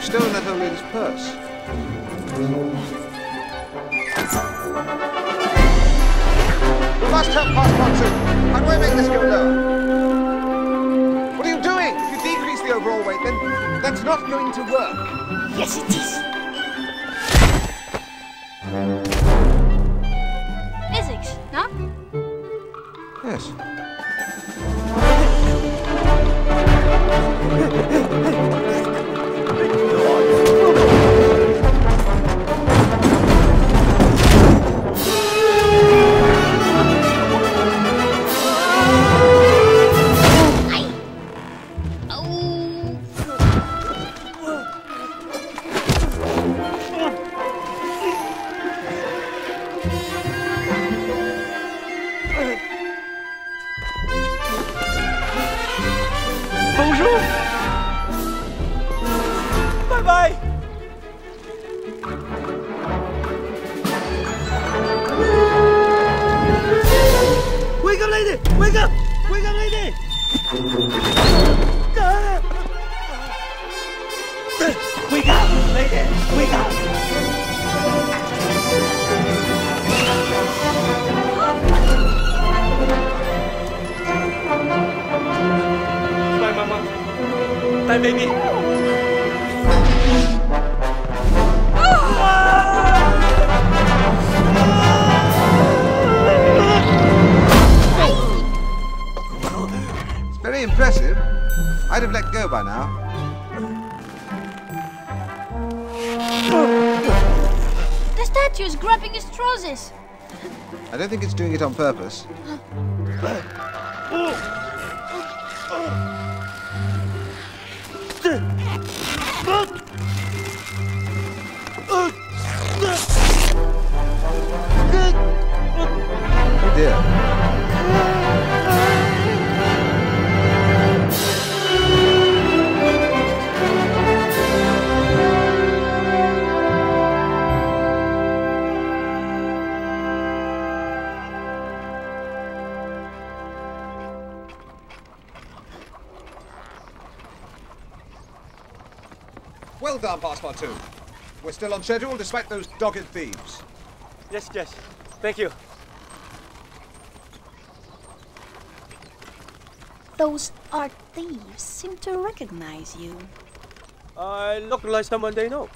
You've stolen that old lady's purse. We must have Passepartout. How do I make this go lower? What are you doing? If you decrease the overall weight, then that's not going to work. Yes, it is. Physics, no? Yes. Bonjour Bye bye Wake up, lady! Wake up! Wake up, lady! Bye, baby. It's very impressive. I'd have let go by now. The statue is grabbing his trousers. I don't think it's doing it on purpose. Oh Well done, Passepartout. We're still on schedule despite those dogged thieves. Yes, yes. Thank you. Those art thieves seem to recognize you. I look like someone they know.